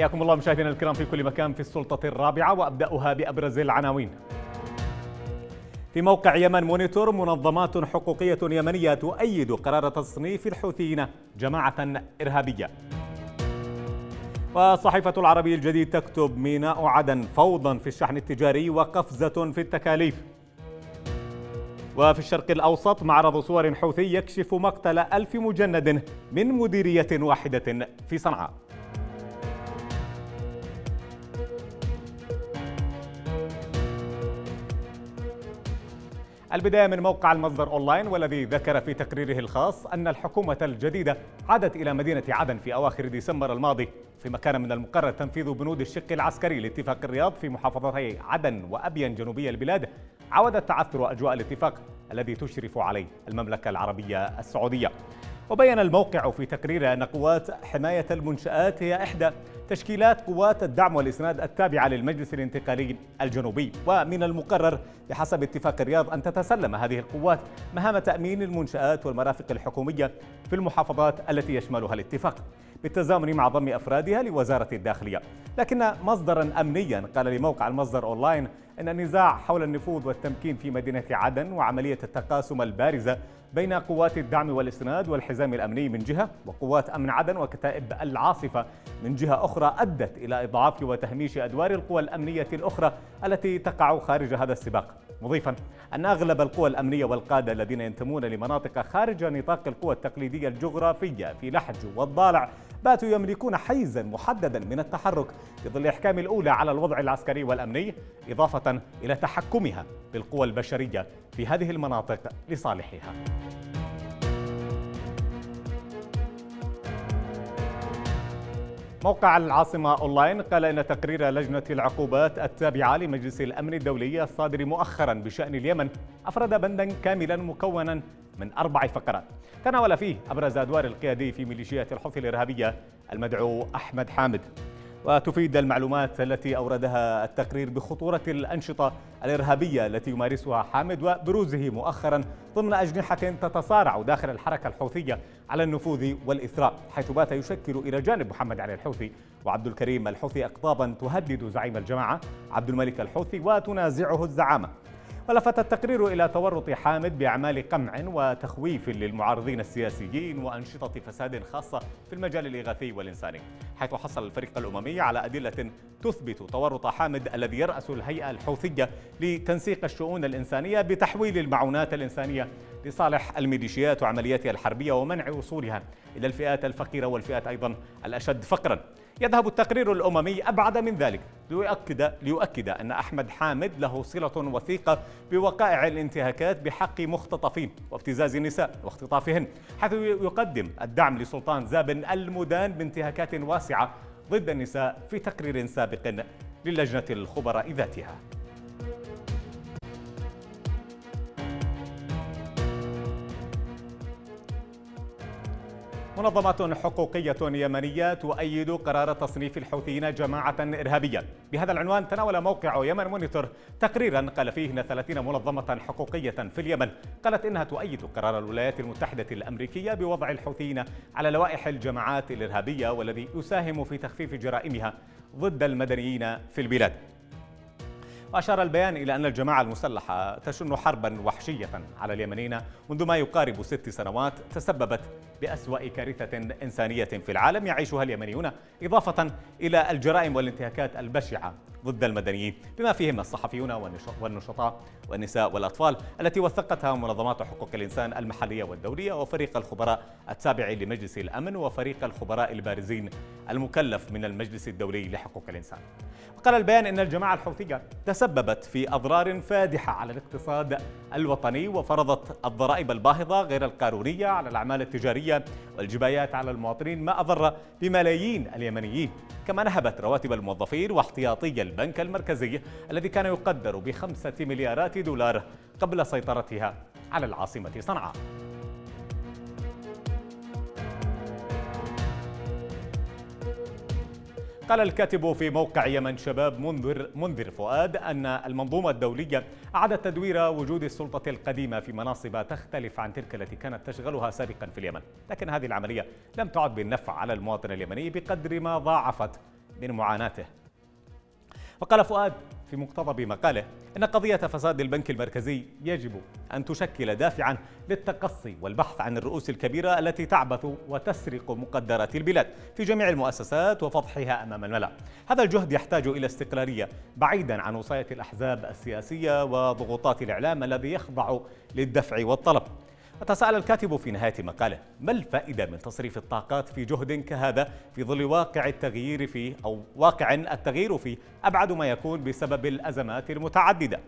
حياكم الله مشاهدينا الكرام في كل مكان في السلطة الرابعة وأبدأها بأبرز العناوين. في موقع يمن مونيتور منظمات حقوقية يمنية تؤيد قرار تصنيف الحوثيين جماعة إرهابية. وصحيفة العربي الجديد تكتب ميناء عدن فوضى في الشحن التجاري وقفزة في التكاليف. وفي الشرق الأوسط معرض صور حوثي يكشف مقتل ألف مجند من مديرية واحدة في صنعاء. البداية من موقع المصدر أونلاين والذي ذكر في تقريره الخاص أن الحكومة الجديدة عادت إلى مدينة عدن في أواخر ديسمبر الماضي فيما كان من المقرر تنفيذ بنود الشق العسكري لاتفاق الرياض في محافظتي عدن وأبين جنوبي البلاد عودت تعثر أجواء الاتفاق الذي تشرف عليه المملكة العربية السعودية. وبين الموقع في تقريره أن قوات حماية المنشآت هي إحدى تشكيلات قوات الدعم والإسناد التابعة للمجلس الانتقالي الجنوبي. ومن المقرر بحسب اتفاق الرياض أن تتسلم هذه القوات مهام تأمين المنشآت والمرافق الحكومية في المحافظات التي يشملها الاتفاق بالتزامن مع ضم أفرادها لوزارة الداخلية. لكن مصدرا أمنيا قال لموقع المصدر أونلاين أن النزاع حول النفوذ والتمكين في مدينة عدن وعملية التقاسم البارزة بين قوات الدعم والإسناد والحزام الأمني من جهة وقوات أمن عدن وكتائب العاصفة من جهة أخرى أدت إلى إضعاف وتهميش أدوار القوى الأمنية الأخرى التي تقع خارج هذا السباق. مضيفا أن أغلب القوى الأمنية والقادة الذين ينتمون لمناطق خارج نطاق القوى التقليدية الجغرافية في لحج والضالع باتوا يملكون حيزا محددا من التحرك في ظل إحكام الأولى على الوضع العسكري والأمني إضافة إلى تحكمها بالقوى البشرية في هذه المناطق لصالحها. موقع العاصمة أونلاين قال إن تقرير لجنة العقوبات التابعة لمجلس الأمن الدولي الصادر مؤخرا بشأن اليمن أفرد بندا كاملا مكونا من أربع فقرات. تناول فيه أبرز أدوار القيادي في ميليشيات الحوثي الإرهابية المدعو أحمد حامد. وتفيد المعلومات التي أوردها التقرير بخطورة الأنشطة الإرهابية التي يمارسها حامد وبروزه مؤخرا ضمن أجنحة تتصارع داخل الحركة الحوثية على النفوذ والإثراء حيث بات يشكل إلى جانب محمد علي الحوثي وعبد الكريم الحوثي أقطابا تهدد زعيم الجماعة عبد الملك الحوثي وتنازعه الزعامة. ولفت التقرير إلى تورط حامد بأعمال قمع وتخويف للمعارضين السياسيين وأنشطة فساد خاصة في المجال الإغاثي والإنساني حيث حصل الفريق الأممي على أدلة تثبت تورط حامد الذي يرأس الهيئة الحوثية لتنسيق الشؤون الإنسانية بتحويل المعونات الإنسانية لصالح الميليشيات وعملياتها الحربية ومنع وصولها إلى الفئات الفقيرة والفئات أيضا الأشد فقرا. يذهب التقرير الأممي أبعد من ذلك ليؤكد, ليؤكد أن أحمد حامد له صلة وثيقة بوقائع الانتهاكات بحق مختطفين وابتزاز النساء واختطافهن حيث يقدم الدعم لسلطان زابن المدان بانتهاكات واسعة ضد النساء في تقرير سابق للجنة الخبراء ذاتها. منظمات حقوقية يمنية تؤيد قرار تصنيف الحوثيين جماعة إرهابية. بهذا العنوان تناول موقع يمن مونيتور تقريرا قال فيه إن 30 منظمة حقوقية في اليمن قالت إنها تؤيد قرار الولايات المتحدة الأمريكية بوضع الحوثيين على لوائح الجماعات الإرهابية والذي يساهم في تخفيف جرائمها ضد المدنيين في البلاد. وأشار البيان إلى أن الجماعة المسلحة تشن حربا وحشية على اليمنيين منذ ما يقارب ست سنوات تسببت بأسوأ كارثة إنسانية في العالم يعيشها اليمنيون إضافة إلى الجرائم والانتهاكات البشعة ضد المدنيين. بما فيهم الصحفيون والنشطاء والنساء والأطفال التي وثقتها منظمات حقوق الإنسان المحلية والدولية وفريق الخبراء التابع لمجلس الأمن وفريق الخبراء البارزين المكلف من المجلس الدولي لحقوق الإنسان. قال البيان إن الجماعة الحوثية تسببت في أضرار فادحة على الاقتصاد الوطني وفرضت الضرائب الباهظة غير القانونية على الأعمال التجارية والجبايات على المواطنين ما أضر بملايين اليمنيين. كما نهبت رواتب الموظفين واحتياطي البنك المركزي الذي كان يقدر بخمسة مليارات دولار قبل سيطرتها على العاصمة صنعاء. قال الكاتب في موقع يمن شباب منذر منذر فؤاد أن المنظومة الدولية أعادت تدوير وجود السلطة القديمة في مناصب تختلف عن تلك التي كانت تشغلها سابقا في اليمن، لكن هذه العملية لم تعد بالنفع على المواطن اليمني بقدر ما ضاعفت من معاناته. وقال فؤاد في مقتضب مقاله إن قضية فساد البنك المركزي يجب أن تشكل دافعا للتقصي والبحث عن الرؤوس الكبيرة التي تعبث وتسرق مقدرات البلاد في جميع المؤسسات وفضحها أمام الملأ. هذا الجهد يحتاج إلى استقلالية بعيدا عن وصاية الأحزاب السياسية وضغوطات الإعلام الذي يخضع للدفع والطلب. وتساءل الكاتب في نهاية مقاله ما الفائدة من تصريف الطاقات في جهد كهذا في ظل واقع التغيير فيه أو واقع التغيير فيه أبعد ما يكون بسبب الأزمات المتعددة؟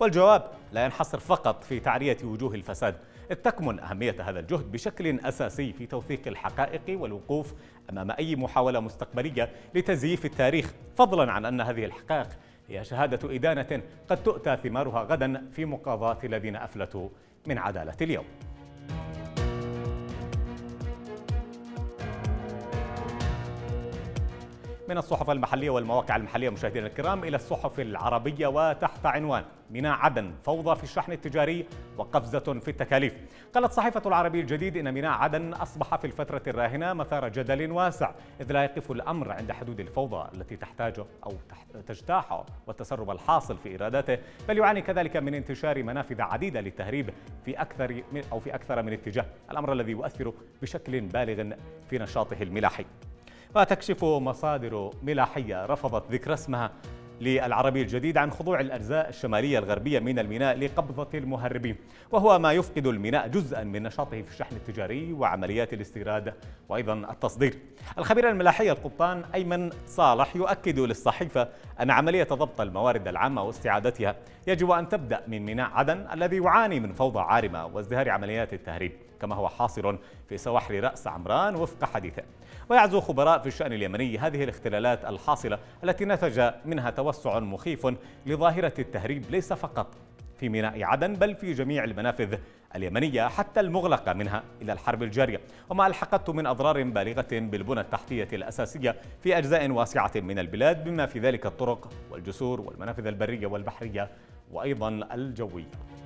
والجواب لا ينحصر فقط في تعرية وجوه الفساد إذ تكمن أهمية هذا الجهد بشكل أساسي في توثيق الحقائق والوقوف أمام أي محاولة مستقبلية لتزييف التاريخ فضلا عن أن هذه الحقائق هي شهادة إدانة قد تؤتى ثمارها غدا في مقاضاة الذين أفلتوا من عدالة اليوم. من الصحف المحلية والمواقع المحلية مشاهدينا الكرام إلى الصحف العربية وتحت عنوان ميناء عدن فوضى في الشحن التجاري وقفزة في التكاليف. قالت صحيفة العربي الجديد إن ميناء عدن أصبح في الفترة الراهنة مثار جدل واسع إذ لا يقف الأمر عند حدود الفوضى التي تحتاج أو تجتاح والتسرب الحاصل في إيراداته بل يعاني كذلك من انتشار منافذ عديدة للتهريب في أكثر أو في أكثر من اتجاه. الأمر الذي يؤثر بشكل بالغ في نشاطه الملاحي. وتكشف مصادر ملاحية رفضت ذكر اسمها للعربي الجديد عن خضوع الأجزاء الشمالية الغربية من الميناء لقبضة المهربين. وهو ما يفقد الميناء جزءا من نشاطه في الشحن التجاري وعمليات الاستيراد وأيضا التصدير. الخبير الملاحي القبطان أيمن صالح يؤكد للصحيفة أن عملية ضبط الموارد العامة واستعادتها يجب أن تبدأ من ميناء عدن الذي يعاني من فوضى عارمة وازدهار عمليات التهريب. كما هو حاصل في سواحل رأس عمران وفق حديثه. ويعزو خبراء في الشأن اليمني هذه الاختلالات الحاصلة التي نتج منها توسع مخيف لظاهرة التهريب ليس فقط في ميناء عدن بل في جميع المنافذ اليمنية حتى المغلقة منها إلى الحرب الجارية. وما ألحقته من أضرار بالغة بالبنى التحتية الأساسية في أجزاء واسعة من البلاد بما في ذلك الطرق والجسور والمنافذ البرية والبحرية وأيضا الجوية.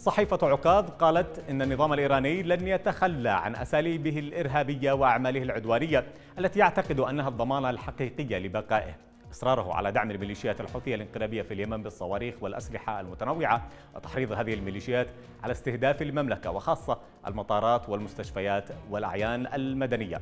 صحيفة عكاظ قالت إن النظام الإيراني لن يتخلى عن أساليبه الإرهابية وأعماله العدوانية التي يعتقد أنها الضمانة الحقيقية لبقائه. إصراره على دعم الميليشيات الحوثية الانقلابية في اليمن بالصواريخ والأسلحة المتنوعة وتحريض هذه الميليشيات على استهداف المملكة وخاصة المطارات والمستشفيات والأعيان المدنية.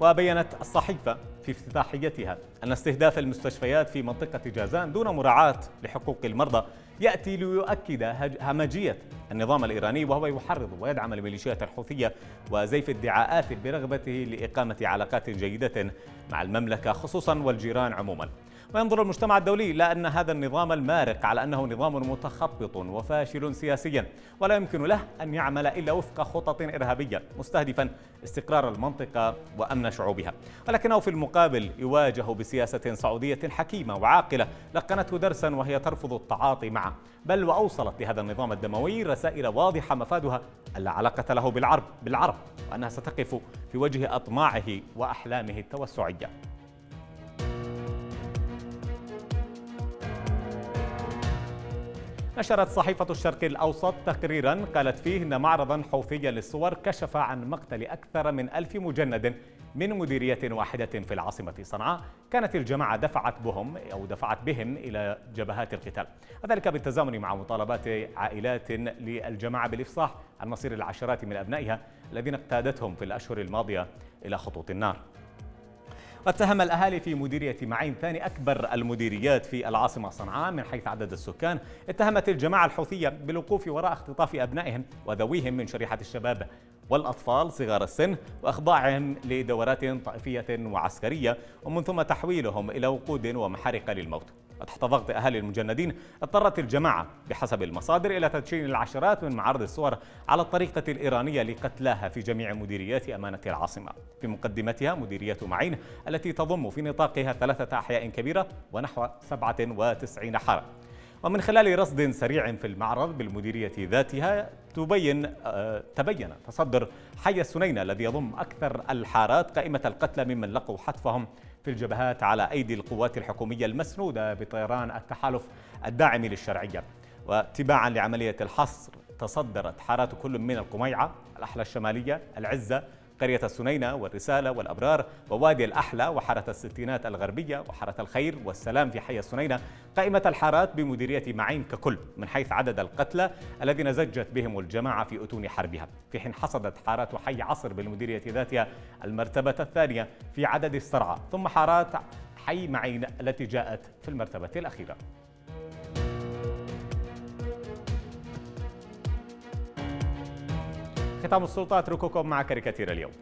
وبينت الصحيفة في افتتاحيتها. أن استهداف المستشفيات في منطقة جازان دون مراعاة لحقوق المرضى يأتي ليؤكد همجية النظام الإيراني وهو يحرض ويدعم الميليشيات الحوثية وزيف ادعاءات برغبته لإقامة علاقات جيدة مع المملكة خصوصا والجيران عموما. وينظر المجتمع الدولي إلى أن هذا النظام المارق على أنه نظام متخبط وفاشل سياسيا ولا يمكن له أن يعمل إلا وفق خطط إرهابية مستهدفا استقرار المنطقة وأمن شعوبها. ولكنه في المقابل يواجه بسياسة سعودية حكيمة وعاقلة لقنته درسا وهي ترفض التعاطي معه. بل وأوصلت لهذا النظام الدموي رسائل واضحة مفادها ألا علاقة له بالعرب بالعرب وأنها ستقف في وجه أطماعه وأحلامه التوسعية. نشرت صحيفة الشرق الأوسط تقريرا قالت فيه أن معرضا حوثيا للصور كشف عن مقتل أكثر من ألف مجند من مديرية واحدة في العاصمة صنعاء. كانت الجماعة دفعت بهم أو دفعت بهم إلى جبهات القتال. وذلك بالتزامن مع مطالبات عائلات للجماعة بالإفصاح عن مصير العشرات من أبنائها الذين اقتادتهم في الأشهر الماضية إلى خطوط النار. واتهم الأهالي في مديرية معين ثاني أكبر المديريات في العاصمة صنعاء من حيث عدد السكان. اتهمت الجماعة الحوثية بالوقوف وراء اختطاف أبنائهم وذويهم من شريحة الشباب والأطفال صغار السن وإخضاعهم لدورات طائفية وعسكرية ومن ثم تحويلهم إلى وقود ومحارق للموت. وتحت ضغط أهالي المجندين اضطرت الجماعة بحسب المصادر إلى تدشين العشرات من معارض الصور على الطريقة الإيرانية لقتلاها في جميع مديريات أمانة العاصمة. في مقدمتها مديرية معين التي تضم في نطاقها ثلاثة أحياء كبيرة ونحو 97 حارة. ومن خلال رصد سريع في المعرض بالمديرية ذاتها تبين آه، تبين تصدر حي السنينة الذي يضم أكثر الحارات قائمة القتلى ممن لقوا حتفهم في الجبهات على أيدي القوات الحكومية المسنودة بطيران التحالف الداعم للشرعية. واتباعا لعملية الحصر تصدرت حارات كل من القميعة الأحلى الشمالية العزة قرية السنينة والرسالة والأبرار ووادي الأحلى وحارة الستينات الغربية وحارة الخير والسلام في حي السنينة قائمة الحارات بمديرية معين ككل من حيث عدد القتلى الذين زجت بهم الجماعة في أتون حربها. في حين حصدت حارات حي عصر بالمديرية ذاتها المرتبة الثانية في عدد الصرعى ثم حارات حي معين التي جاءت في المرتبة الأخيرة. ختام السلطة أترككم مع كاريكاتير اليوم.